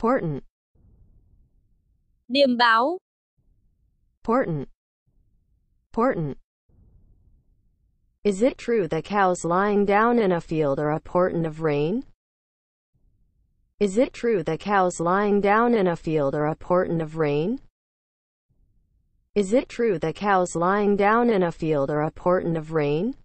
Portent. Điềm báo. Portent. Portent. Is it true that cows lying down in a field are a portent of rain? Is it true that cows lying down in a field are a portent of rain? Is it true that cows lying down in a field are a portent of rain?